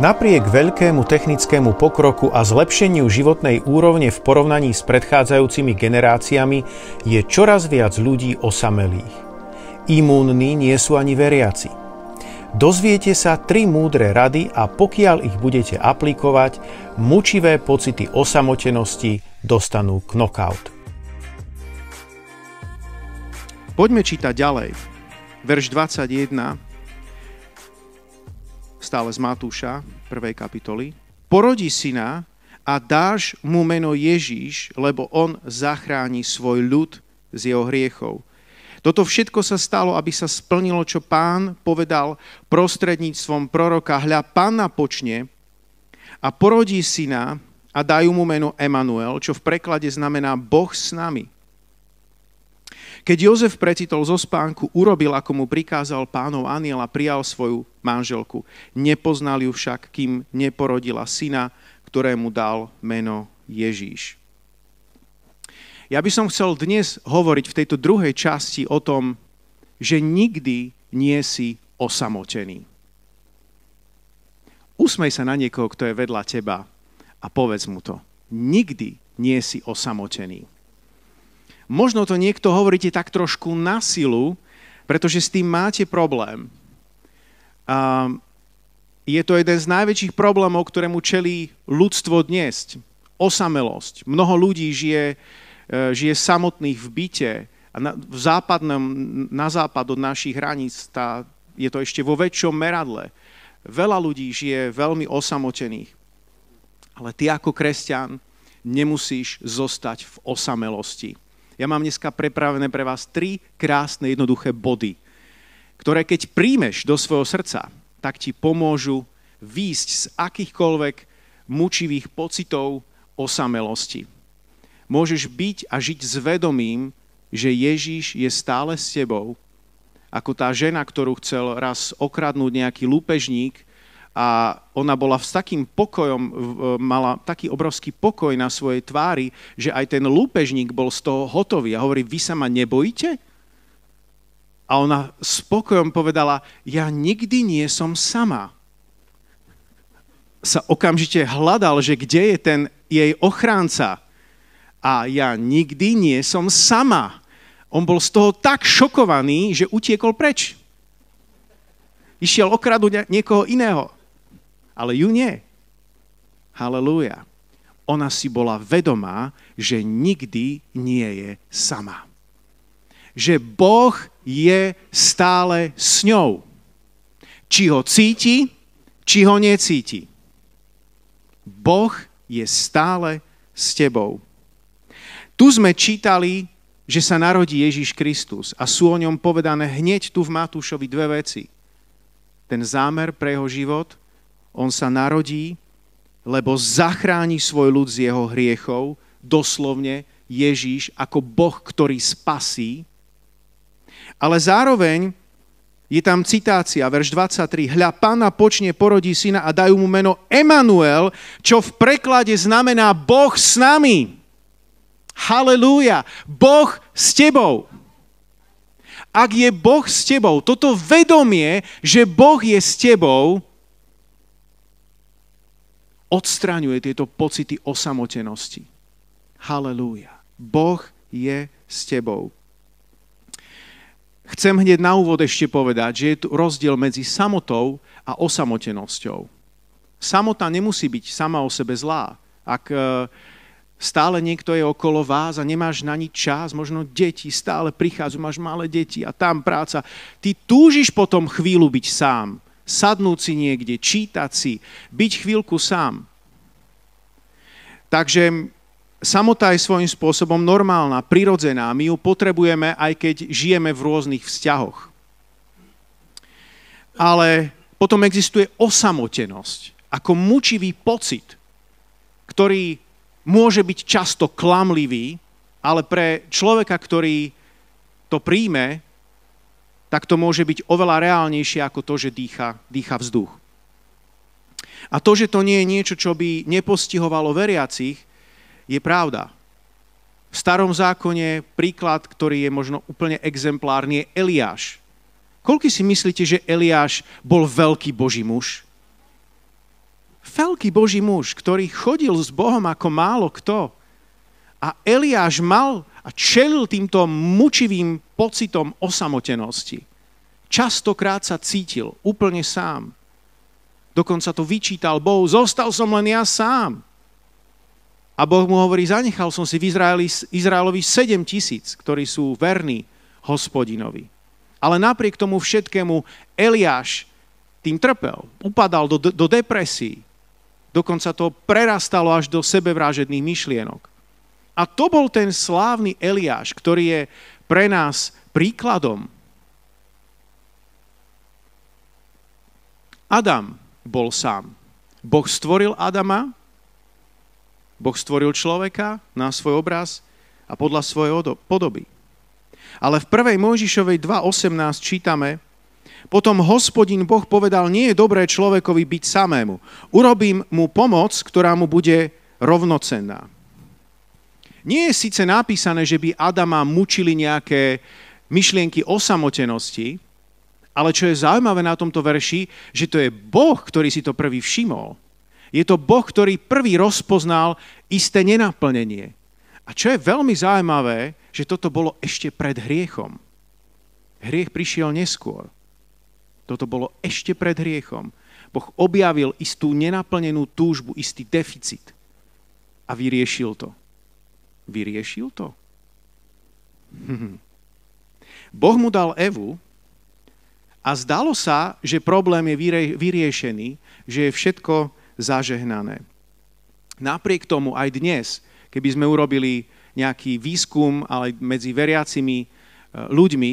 Napriek veľkému technickému pokroku a zlepšeniu životnej úrovne v porovnaní s predchádzajúcimi generáciami je čoraz viac ľudí osamelých. Imúnni nie sú ani veriaci. Dozviete sa tri múdre rady a pokiaľ ich budete aplikovať, mučivé pocity osamotenosti dostanú knockout. Poďme čítať ďalej. Verš 21 stále z Matúša, 1. kapitoly. Porodí syna a dáš mu meno Ježíš, lebo on zachráni svoj ľud z jeho hriechov. Toto všetko sa stalo, aby sa splnilo, čo pán povedal prostredníctvom proroka. Hľa, pána počne a porodí syna a dajú mu meno Emanuel, čo v preklade znamená Boh s nami. Keď Jozef precitol zo spánku, urobil, ako mu prikázal pánov aniel a prijal svoju manželku. Nepoznal ju však, kým neporodila syna, ktorému dal meno Ježíš. Ja by som chcel dnes hovoriť v tejto druhej časti o tom, že nikdy nie si osamotený. Usmej sa na niekoho, kto je vedľa teba a povedz mu to. Nikdy nie si osamotený. Možno to niekto hovoríte tak trošku na silu, pretože s tým máte problém. A je to jeden z najväčších problémov, ktorému čelí ľudstvo dnes. Osamelosť. Mnoho ľudí žije, e, žije samotných v byte. A na, v západnom, na západ od našich hraníc tá, je to ešte vo väčšom meradle. Veľa ľudí žije veľmi osamotených. Ale ty ako kresťan nemusíš zostať v osamelosti. Ja mám dneska prepravené pre vás tri krásne, jednoduché body, ktoré keď príjmeš do svojho srdca, tak ti pomôžu výjsť z akýchkoľvek mučivých pocitov osamelosti. Môžeš byť a žiť s vedomím, že Ježíš je stále s tebou, ako tá žena, ktorú chcel raz okradnúť nejaký lúpežník a ona bola s takým pokojom, mala taký obrovský pokoj na svojej tvári, že aj ten lúpežník bol z toho hotový a hovorí, vy sa ma nebojíte? A ona s pokojom povedala, ja nikdy nie som sama. Sa okamžite hľadal, že kde je ten jej ochránca. A ja nikdy nie som sama. On bol z toho tak šokovaný, že utiekol preč. Išiel okradu niekoho iného ale ju nie. Halelúja. Ona si bola vedomá, že nikdy nie je sama. Že Boh je stále s ňou. Či ho cíti, či ho necíti. Boh je stále s tebou. Tu sme čítali, že sa narodí Ježiš Kristus a sú o ňom povedané hneď tu v Matúšovi dve veci. Ten zámer pre jeho život on sa narodí, lebo zachráni svoj ľud z jeho hriechov, doslovne Ježíš ako Boh, ktorý spasí. Ale zároveň je tam citácia, verš 23. Hľa, pána počne, porodí syna a dajú mu meno Emanuel, čo v preklade znamená Boh s nami. Halelúja. Boh s tebou. Ak je Boh s tebou, toto vedomie, že Boh je s tebou, odstraňuje tieto pocity osamotenosti. Halelúja. Boh je s tebou. Chcem hneď na úvod ešte povedať, že je tu rozdiel medzi samotou a osamotenosťou. Samota nemusí byť sama o sebe zlá. Ak e, stále niekto je okolo vás a nemáš na nič čas, možno deti stále prichádzajú, máš malé deti a tam práca. Ty túžiš potom chvíľu byť sám sadnúť si niekde, čítať si, byť chvíľku sám. Takže samota je svojím spôsobom normálna, prirodzená. My ju potrebujeme, aj keď žijeme v rôznych vzťahoch. Ale potom existuje osamotenosť ako mučivý pocit, ktorý môže byť často klamlivý, ale pre človeka, ktorý to príjme, tak to môže byť oveľa reálnejšie ako to, že dýcha, dýcha vzduch. A to, že to nie je niečo, čo by nepostihovalo veriacich, je pravda. V starom zákone príklad, ktorý je možno úplne exemplárny, je Eliáš. Koľko si myslíte, že Eliáš bol veľký boží muž? veľký Boží muž, ktorý chodil s Bohom ako málo kto. A Eliáš mal a čelil týmto mučivým pocitom osamotenosti. Častokrát sa cítil úplne sám. Dokonca to vyčítal Bohu, zostal som len ja sám. A Boh mu hovorí, zanechal som si v Izraeli, Izraelovi 7 tisíc, ktorí sú verní hospodinovi. Ale napriek tomu všetkému Eliáš tým trpel, upadal do, do depresí. Dokonca to prerastalo až do sebevrážedných myšlienok. A to bol ten slávny Eliáš, ktorý je pre nás príkladom. Adam bol sám. Boh stvoril Adama, Boh stvoril človeka na svoj obraz a podľa svojej podoby. Ale v 1. Mojžišovej 2.18 čítame, potom hospodin Boh povedal, nie je dobré človekovi byť samému. Urobím mu pomoc, ktorá mu bude rovnocenná. Nie je síce napísané, že by Adama mučili nejaké myšlienky o samotenosti, ale čo je zaujímavé na tomto verši, že to je Boh, ktorý si to prvý všimol. Je to Boh, ktorý prvý rozpoznal isté nenaplnenie. A čo je veľmi zaujímavé, že toto bolo ešte pred hriechom. Hriech prišiel neskôr. Toto bolo ešte pred hriechom. Boh objavil istú nenaplnenú túžbu, istý deficit a vyriešil to. Vyriešil to? Boh mu dal Evu a zdalo sa, že problém je vyriešený, že je všetko zažehnané. Napriek tomu aj dnes, keby sme urobili nejaký výskum ale medzi veriacimi e, ľuďmi,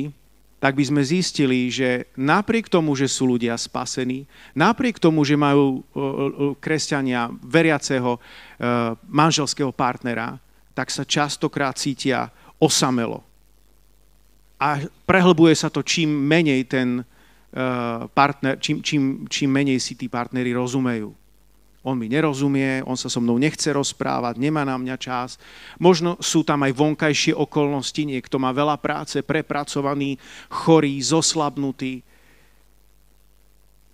tak by sme zistili, že napriek tomu, že sú ľudia spasení, napriek tomu, že majú e, e, kresťania veriaceho manželského partnera, tak sa častokrát cítia osamelo. A prehlbuje sa to, čím menej ten partner, čím, čím, čím menej si tí partneri rozumejú on mi nerozumie, on sa so mnou nechce rozprávať, nemá na mňa čas. Možno sú tam aj vonkajšie okolnosti, niekto má veľa práce, prepracovaný, chorý, zoslabnutý.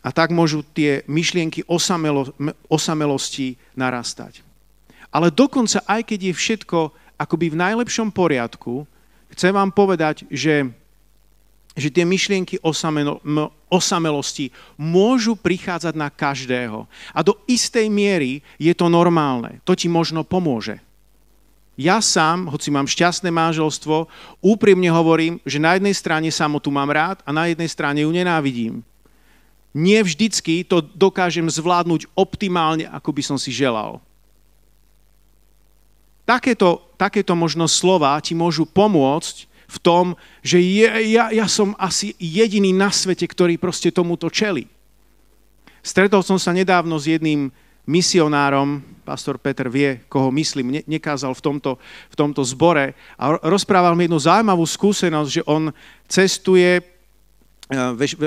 A tak môžu tie myšlienky osamelo, osamelosti narastať. Ale dokonca, aj keď je všetko akoby v najlepšom poriadku, chcem vám povedať, že že tie myšlienky osamelo, osamelosti môžu prichádzať na každého. A do istej miery je to normálne. To ti možno pomôže. Ja sám, hoci mám šťastné manželstvo, úprimne hovorím, že na jednej strane samotu mám rád a na jednej strane ju nenávidím. Nie vždycky to dokážem zvládnuť optimálne, ako by som si želal. Takéto, takéto možno slova ti môžu pomôcť v tom, že je, ja, ja som asi jediný na svete, ktorý proste tomuto čeli. Stretol som sa nedávno s jedným misionárom, pastor Peter vie, koho myslím, ne, nekázal v tomto, v tomto zbore a rozprával mi jednu zaujímavú skúsenosť, že on cestuje, e,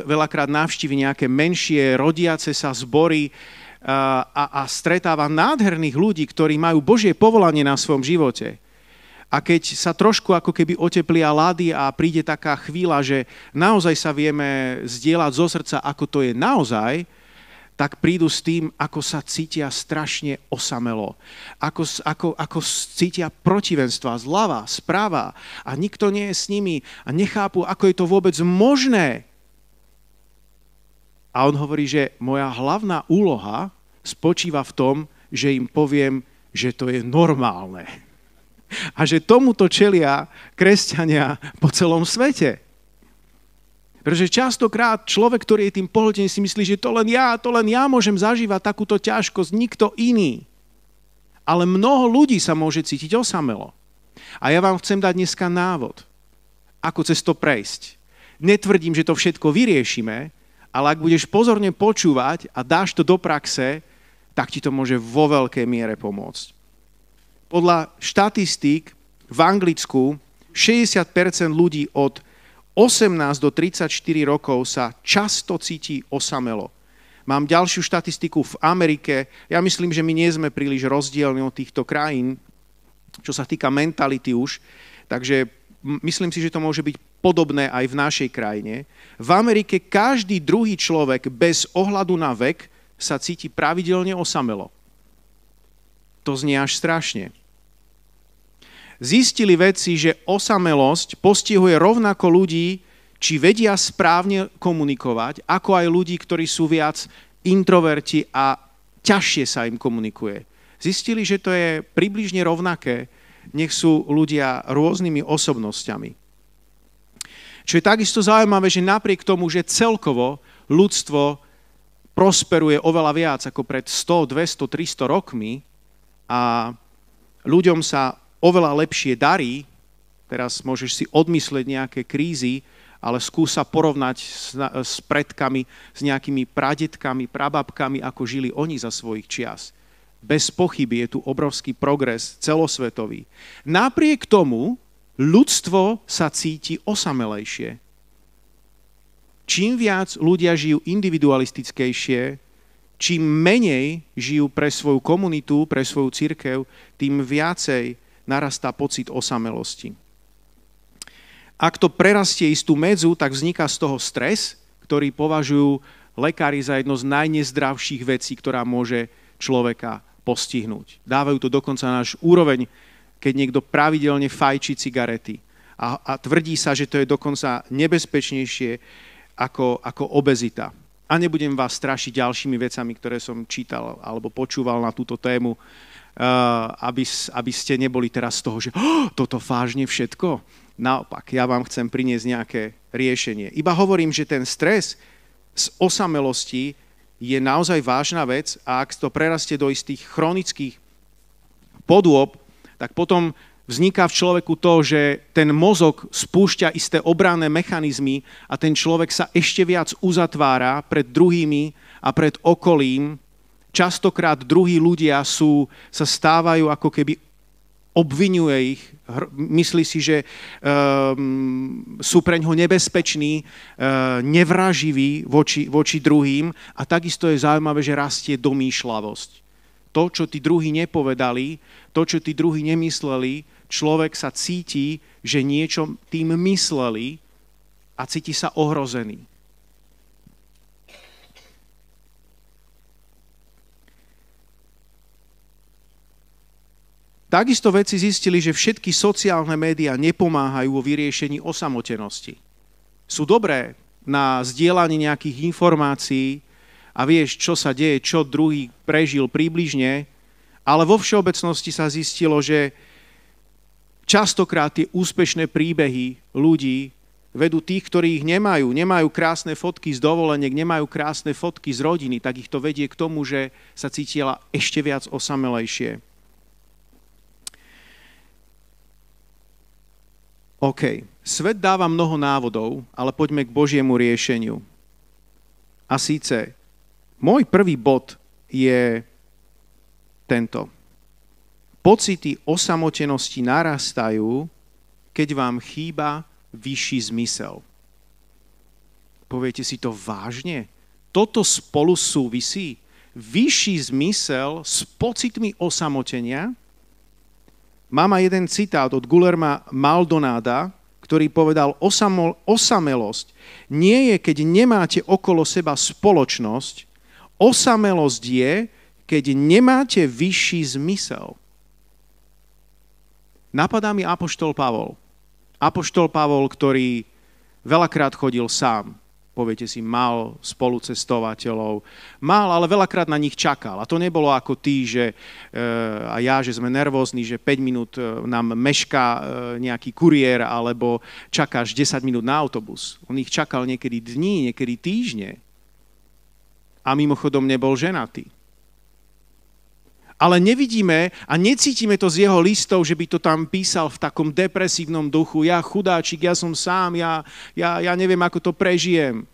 veľakrát navštívi nejaké menšie, rodiace sa zbory a, a stretáva nádherných ľudí, ktorí majú Božie povolanie na svojom živote. A keď sa trošku ako keby oteplia lady a príde taká chvíľa, že naozaj sa vieme zdieľať zo srdca, ako to je naozaj, tak prídu s tým, ako sa cítia strašne osamelo. Ako, ako, ako cítia protivenstva zľava, správa a nikto nie je s nimi a nechápu, ako je to vôbec možné. A on hovorí, že moja hlavná úloha spočíva v tom, že im poviem, že to je normálne a že tomuto čelia kresťania po celom svete. Pretože častokrát človek, ktorý je tým pohltený, si myslí, že to len ja, to len ja môžem zažívať takúto ťažkosť, nikto iný. Ale mnoho ľudí sa môže cítiť osamelo. A ja vám chcem dať dneska návod, ako cez to prejsť. Netvrdím, že to všetko vyriešime, ale ak budeš pozorne počúvať a dáš to do praxe, tak ti to môže vo veľkej miere pomôcť podľa štatistík v Anglicku 60% ľudí od 18 do 34 rokov sa často cíti osamelo. Mám ďalšiu štatistiku v Amerike. Ja myslím, že my nie sme príliš rozdielni od týchto krajín, čo sa týka mentality už. Takže myslím si, že to môže byť podobné aj v našej krajine. V Amerike každý druhý človek bez ohľadu na vek sa cíti pravidelne osamelo. To znie až strašne. Zistili vedci, že osamelosť postihuje rovnako ľudí, či vedia správne komunikovať, ako aj ľudí, ktorí sú viac introverti a ťažšie sa im komunikuje. Zistili, že to je približne rovnaké, nech sú ľudia rôznymi osobnosťami. Čo je takisto zaujímavé, že napriek tomu, že celkovo ľudstvo prosperuje oveľa viac ako pred 100, 200, 300 rokmi a ľuďom sa oveľa lepšie darí, teraz môžeš si odmysleť nejaké krízy, ale skúsa porovnať s, s predkami, s nejakými pradetkami, prababkami, ako žili oni za svojich čias. Bez pochyby je tu obrovský progres celosvetový. Napriek tomu ľudstvo sa cíti osamelejšie. Čím viac ľudia žijú individualistickejšie, čím menej žijú pre svoju komunitu, pre svoju církev, tým viacej narastá pocit osamelosti. Ak to prerastie istú medzu, tak vzniká z toho stres, ktorý považujú lekári za jedno z najnezdravších vecí, ktorá môže človeka postihnúť. Dávajú to dokonca náš úroveň, keď niekto pravidelne fajčí cigarety. A, a tvrdí sa, že to je dokonca nebezpečnejšie ako, ako obezita. A nebudem vás strašiť ďalšími vecami, ktoré som čítal alebo počúval na túto tému, uh, aby, aby ste neboli teraz z toho, že oh, toto vážne všetko. Naopak, ja vám chcem priniesť nejaké riešenie. Iba hovorím, že ten stres z osamelosti je naozaj vážna vec a ak to prerastie do istých chronických podôb, tak potom vzniká v človeku to, že ten mozog spúšťa isté obranné mechanizmy a ten človek sa ešte viac uzatvára pred druhými a pred okolím. Častokrát druhí ľudia sú, sa stávajú ako keby obvinuje ich, myslí si, že um, sú pre ňoho nebezpeční, uh, nevraživí voči, voči druhým a takisto je zaujímavé, že rastie domýšľavosť. To, čo tí druhí nepovedali, to, čo tí druhí nemysleli, človek sa cíti, že niečo tým mysleli a cíti sa ohrozený. Takisto vedci zistili, že všetky sociálne médiá nepomáhajú vo vyriešení osamotenosti. Sú dobré na zdieľanie nejakých informácií a vieš, čo sa deje, čo druhý prežil približne, ale vo všeobecnosti sa zistilo, že častokrát tie úspešné príbehy ľudí vedú tých, ktorí ich nemajú, nemajú krásne fotky z dovoleniek, nemajú krásne fotky z rodiny, tak ich to vedie k tomu, že sa cítila ešte viac osamelejšie. OK, svet dáva mnoho návodov, ale poďme k Božiemu riešeniu. A síce, môj prvý bod je tento. Pocity osamotenosti narastajú, keď vám chýba vyšší zmysel. Poviete si to vážne? Toto spolu súvisí? Vyšší zmysel s pocitmi osamotenia – Mám aj jeden citát od Gulerma Maldonáda, ktorý povedal, osamol, osamelosť nie je, keď nemáte okolo seba spoločnosť, osamelosť je, keď nemáte vyšší zmysel. Napadá mi Apoštol Pavol. Apoštol Pavol, ktorý veľakrát chodil sám poviete si, mal spolucestovateľov. Mal, ale veľakrát na nich čakal. A to nebolo ako ty, že e, a ja, že sme nervózni, že 5 minút e, nám mešká e, nejaký kuriér, alebo čakáš 10 minút na autobus. On ich čakal niekedy dní, niekedy týždne. A mimochodom nebol ženatý. Ale nevidíme a necítime to z jeho listov, že by to tam písal v takom depresívnom duchu. Ja chudáčik, ja som sám, ja, ja, ja neviem, ako to prežijem.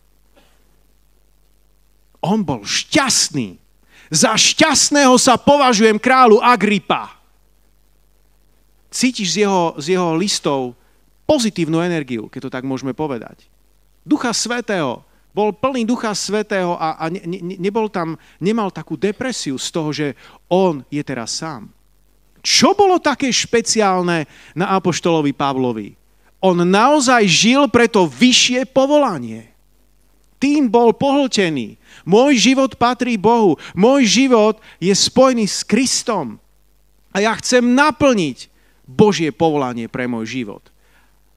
On bol šťastný. Za šťastného sa považujem kráľu Agripa. Cítiš z jeho, z jeho listov pozitívnu energiu, keď to tak môžeme povedať. Ducha Svetého, bol plný Ducha Svetého a, a ne, ne, nebol tam, nemal takú depresiu z toho, že on je teraz sám. Čo bolo také špeciálne na Apoštolovi Pavlovi? On naozaj žil pre to vyššie povolanie. tým bol pohltený. Môj život patrí Bohu. Môj život je spojený s Kristom. A ja chcem naplniť Božie povolanie pre môj život.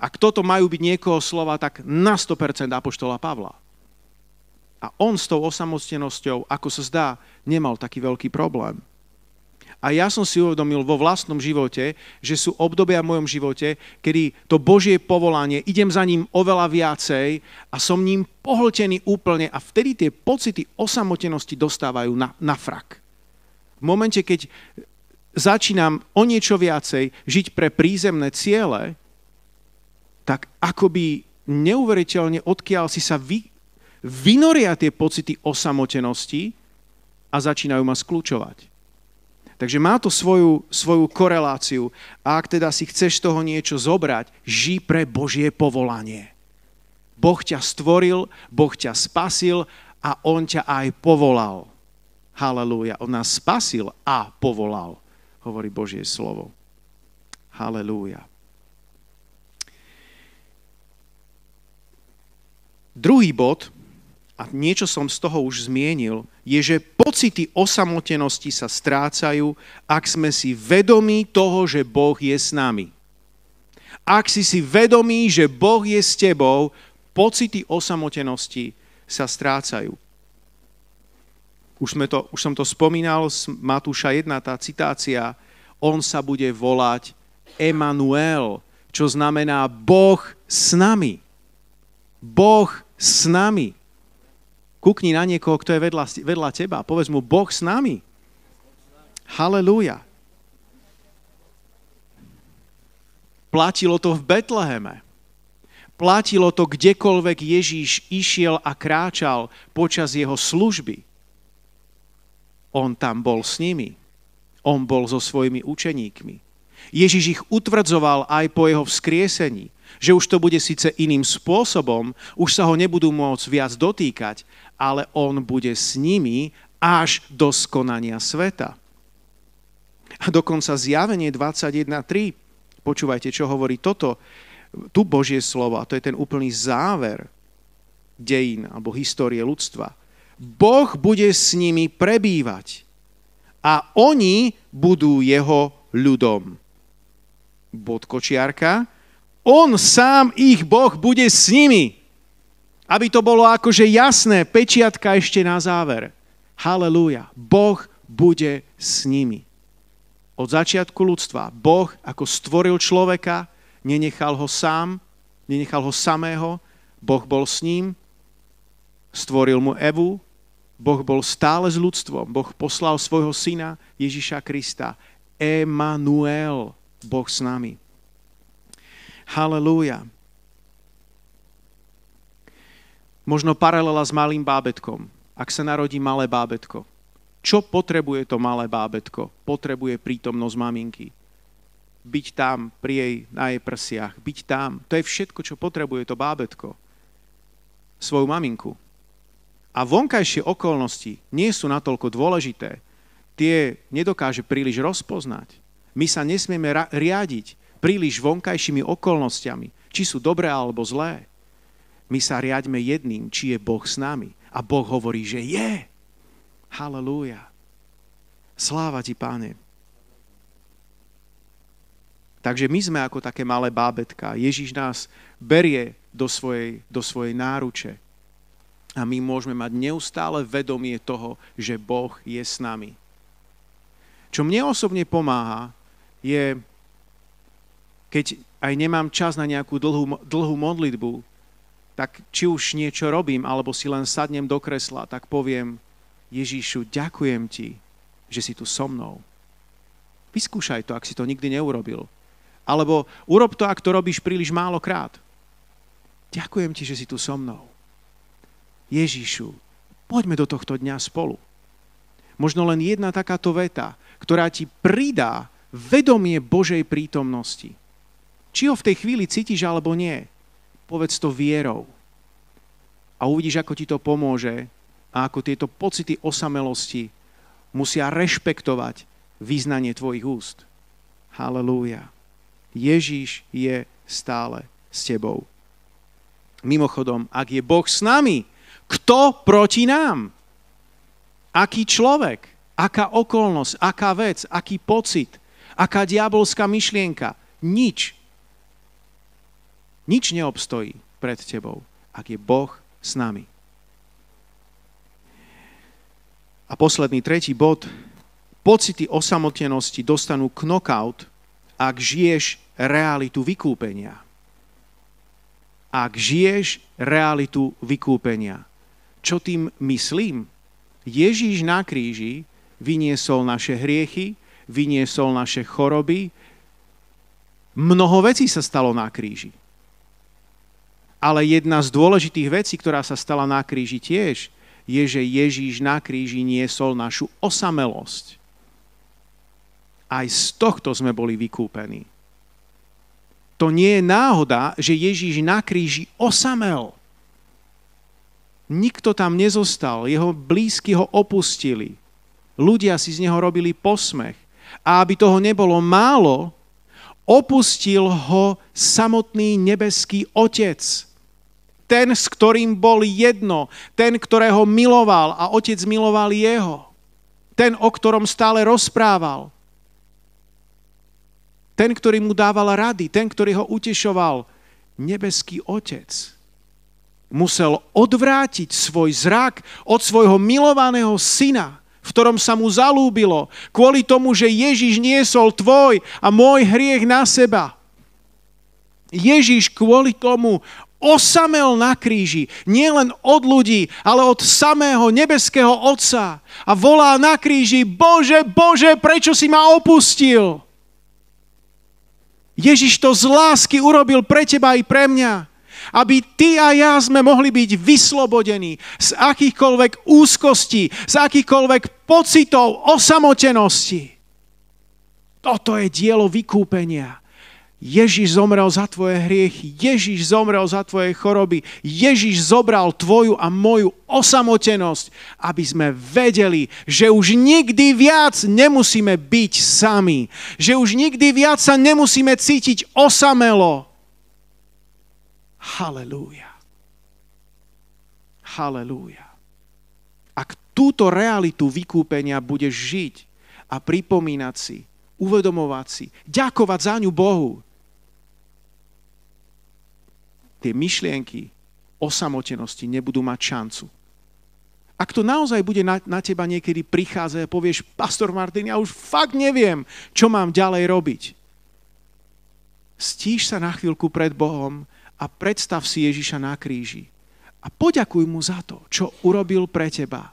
Ak toto majú byť niekoho slova, tak na 100% Apoštola Pavla. A on s tou osamostenosťou, ako sa zdá, nemal taký veľký problém. A ja som si uvedomil vo vlastnom živote, že sú obdobia v mojom živote, kedy to Božie povolanie, idem za ním oveľa viacej a som ním pohltený úplne a vtedy tie pocity osamotenosti dostávajú na, na frak. V momente, keď začínam o niečo viacej žiť pre prízemné ciele, tak akoby neuveriteľne odkiaľ si sa vy, vynoria tie pocity osamotenosti a začínajú ma skľúčovať. Takže má to svoju, svoju koreláciu. A ak teda si chceš toho niečo zobrať, ži pre Božie povolanie. Boh ťa stvoril, Boh ťa spasil a On ťa aj povolal. Halelúja. On nás spasil a povolal, hovorí Božie slovo. Halelúja. Druhý bod, a niečo som z toho už zmienil, je, že pocity osamotenosti sa strácajú, ak sme si vedomí toho, že Boh je s nami. Ak si si vedomí, že Boh je s tebou, pocity osamotenosti sa strácajú. Už, sme to, už som to spomínal z Matúša 1, tá citácia, on sa bude volať Emanuel, čo znamená Boh s nami. Boh s nami. Kúkni na niekoho, kto je vedľa, vedľa teba a povedz mu, Boh s nami. Halelúja. Platilo to v Betleheme. Platilo to kdekoľvek Ježíš išiel a kráčal počas jeho služby. On tam bol s nimi. On bol so svojimi učeníkmi. Ježiš ich utvrdzoval aj po jeho vzkriesení, že už to bude síce iným spôsobom, už sa ho nebudú môcť viac dotýkať, ale on bude s nimi až do skonania sveta. A dokonca zjavenie 21.3, počúvajte, čo hovorí toto, tu Božie slovo, a to je ten úplný záver dejín alebo histórie ľudstva. Boh bude s nimi prebývať a oni budú jeho ľudom. Bod kočiarka, on sám ich Boh bude s nimi. Aby to bolo akože jasné, pečiatka ešte na záver. Halelúja. Boh bude s nimi. Od začiatku ľudstva Boh, ako stvoril človeka, nenechal ho sám, nenechal ho samého, Boh bol s ním, stvoril mu Evu, Boh bol stále s ľudstvom, Boh poslal svojho syna Ježiša Krista. Emanuel, Boh s nami. Halelúja. Možno paralela s malým bábetkom. Ak sa narodí malé bábetko, čo potrebuje to malé bábetko? Potrebuje prítomnosť maminky. Byť tam pri jej, na jej prsiach. Byť tam. To je všetko, čo potrebuje to bábetko. Svoju maminku. A vonkajšie okolnosti nie sú natoľko dôležité. Tie nedokáže príliš rozpoznať. My sa nesmieme riadiť príliš vonkajšími okolnostiami, či sú dobré alebo zlé my sa riaďme jedným, či je Boh s nami. A Boh hovorí, že je. Halelúja. Sláva ti, páne. Takže my sme ako také malé bábetka. Ježiš nás berie do svojej, do svojej náruče. A my môžeme mať neustále vedomie toho, že Boh je s nami. Čo mne osobne pomáha, je, keď aj nemám čas na nejakú dlhú, dlhú modlitbu, tak či už niečo robím, alebo si len sadnem do kresla, tak poviem, Ježíšu, ďakujem ti, že si tu so mnou. Vyskúšaj to, ak si to nikdy neurobil. Alebo urob to, ak to robíš príliš málo krát. Ďakujem ti, že si tu so mnou. Ježíšu, poďme do tohto dňa spolu. Možno len jedna takáto veta, ktorá ti pridá vedomie Božej prítomnosti. Či ho v tej chvíli cítiš alebo nie, Povedz to vierou. A uvidíš, ako ti to pomôže a ako tieto pocity osamelosti musia rešpektovať význanie tvojich úst. Halelúja. Ježíš je stále s tebou. Mimochodom, ak je Boh s nami, Kto proti nám? Aký človek? Aká okolnosť? Aká vec? Aký pocit? Aká diabolská myšlienka? Nič. Nič neobstojí pred tebou, ak je Boh s nami. A posledný, tretí bod. Pocity osamotenosti dostanú knockout, ak žiješ realitu vykúpenia. Ak žiješ realitu vykúpenia. Čo tým myslím? Ježíš na kríži vyniesol naše hriechy, vyniesol naše choroby. Mnoho vecí sa stalo na kríži. Ale jedna z dôležitých vecí, ktorá sa stala na kríži tiež, je, že Ježíš na kríži niesol našu osamelosť. Aj z tohto sme boli vykúpení. To nie je náhoda, že Ježíš na kríži osamel. Nikto tam nezostal, jeho blízky ho opustili. Ľudia si z neho robili posmech. A aby toho nebolo málo, opustil ho samotný nebeský Otec. Ten, s ktorým bol jedno, ten, ktorého miloval a Otec miloval jeho. Ten, o ktorom stále rozprával. Ten, ktorý mu dával rady, ten, ktorý ho utešoval. Nebeský Otec musel odvrátiť svoj zrak od svojho milovaného syna, v ktorom sa mu zalúbilo, kvôli tomu, že Ježiš niesol tvoj a môj hriech na seba. Ježiš kvôli tomu osamel na kríži, nielen od ľudí, ale od samého nebeského Otca. A volá na kríži, Bože, Bože, prečo si ma opustil? Ježiš to z lásky urobil pre teba i pre mňa aby ty a ja sme mohli byť vyslobodení z akýchkoľvek úzkostí, z akýchkoľvek pocitov osamotenosti. Toto je dielo vykúpenia. Ježiš zomrel za tvoje hriechy, Ježiš zomrel za tvoje choroby, Ježiš zobral tvoju a moju osamotenosť, aby sme vedeli, že už nikdy viac nemusíme byť sami, že už nikdy viac sa nemusíme cítiť osamelo, Halelúja. Halelúja. Ak túto realitu vykúpenia budeš žiť a pripomínať si, uvedomovať si, ďakovať za ňu Bohu, tie myšlienky o samotenosti nebudú mať šancu. Ak to naozaj bude na, na teba niekedy prichádzať a povieš, pastor Martin, ja už fakt neviem, čo mám ďalej robiť. Stíš sa na chvíľku pred Bohom a predstav si Ježiša na kríži. A poďakuj mu za to, čo urobil pre teba.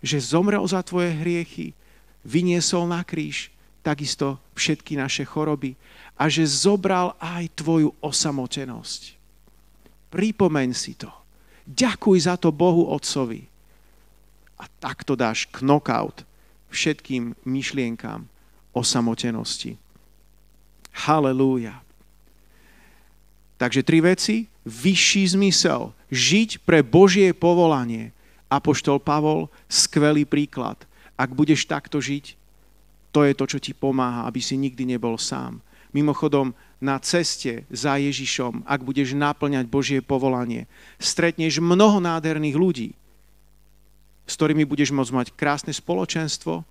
Že zomrel za tvoje hriechy, vyniesol na kríž takisto všetky naše choroby a že zobral aj tvoju osamotenosť. Pripomeň si to. Ďakuj za to Bohu Otcovi. A takto dáš knockout všetkým myšlienkám osamotenosti. Halelúja. Takže tri veci. Vyšší zmysel. Žiť pre Božie povolanie. Apoštol Pavol, skvelý príklad. Ak budeš takto žiť, to je to, čo ti pomáha, aby si nikdy nebol sám. Mimochodom, na ceste za Ježišom, ak budeš naplňať Božie povolanie, stretneš mnoho nádherných ľudí, s ktorými budeš môcť mať krásne spoločenstvo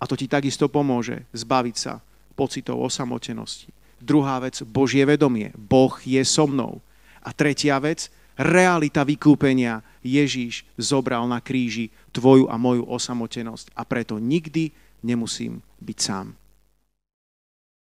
a to ti takisto pomôže zbaviť sa pocitov osamotenosti. Druhá vec, Božie vedomie. Boh je so mnou. A tretia vec, realita vykúpenia. Ježíš zobral na kríži tvoju a moju osamotenosť a preto nikdy nemusím byť sám.